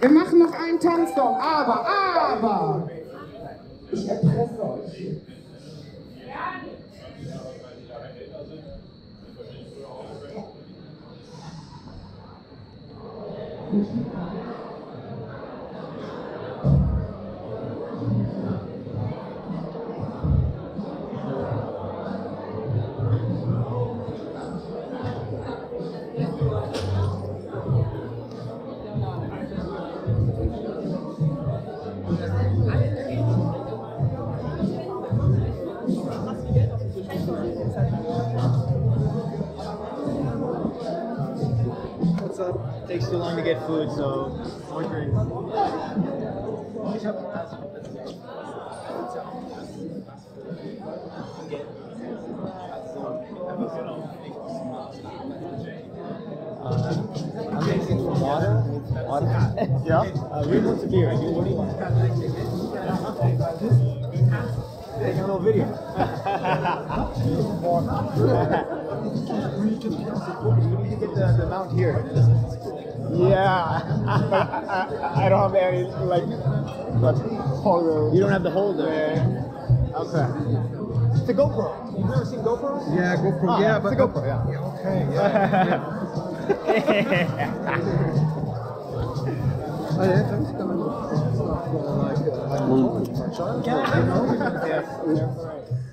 Wir machen noch einen Tanzsong, aber, aber, ich erpresse euch. Up? Takes too long to get food, so more drinks. Uh, I'm mixing some water. Water? yeah. Uh, Reed wants a beer. You, what do you want? Take a little video. we need to get the, the mount here. Yeah. but I, I, I don't have any, like, but holder. You don't have the holder? Yeah. Okay. It's a GoPro. You've never seen GoPros? Yeah, GoPro. Ah, yeah, it's a GoPro, yeah. Okay, yeah. Oh, yeah,